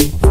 Bye.